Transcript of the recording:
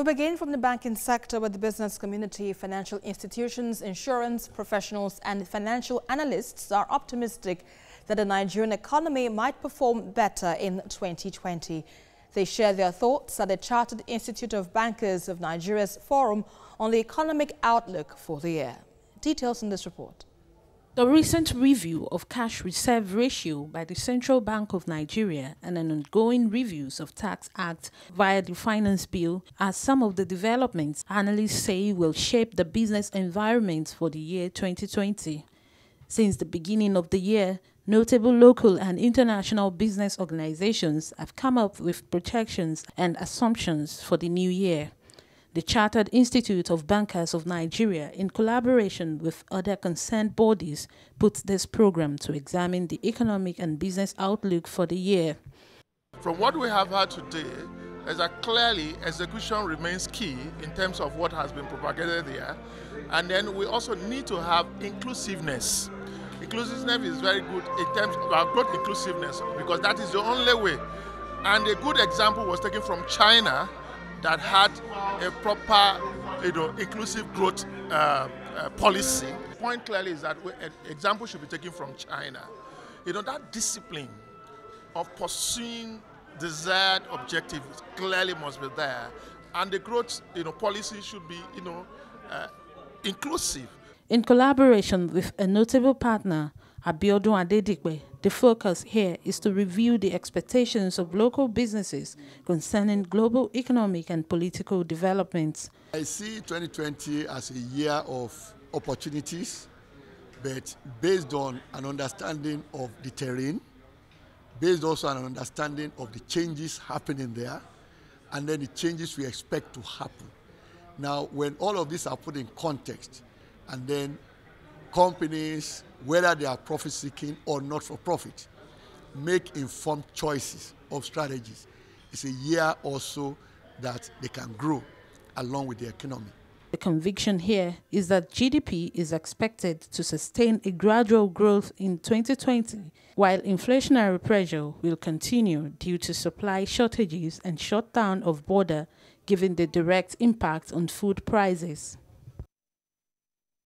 We begin from the banking sector where the business community, financial institutions, insurance professionals and financial analysts are optimistic that the Nigerian economy might perform better in 2020. They share their thoughts at the Chartered Institute of Bankers of Nigeria's Forum on the economic outlook for the year. Details in this report. The recent review of cash reserve ratio by the Central Bank of Nigeria and an ongoing reviews of tax act via the finance bill are some of the developments analysts say will shape the business environment for the year 2020. Since the beginning of the year, notable local and international business organizations have come up with projections and assumptions for the new year the Chartered Institute of Bankers of Nigeria, in collaboration with other concerned bodies, puts this program to examine the economic and business outlook for the year. From what we have heard today, is that clearly execution remains key in terms of what has been propagated there. And then we also need to have inclusiveness. Inclusiveness is very good in terms of our growth inclusiveness because that is the only way. And a good example was taken from China that had a proper, you know, inclusive growth uh, uh, policy. The point clearly is that an example should be taken from China. You know, that discipline of pursuing desired objectives clearly must be there. And the growth, you know, policy should be, you know, uh, inclusive. In collaboration with a notable partner, Abiodun Adedipe, the focus here is to review the expectations of local businesses concerning global economic and political developments. I see 2020 as a year of opportunities, but based on an understanding of the terrain, based also on an understanding of the changes happening there, and then the changes we expect to happen. Now, when all of these are put in context, and then companies, whether they are profit seeking or not for profit, make informed choices of strategies. It's a year also that they can grow along with the economy. The conviction here is that GDP is expected to sustain a gradual growth in 2020, while inflationary pressure will continue due to supply shortages and shutdown of border, given the direct impact on food prices.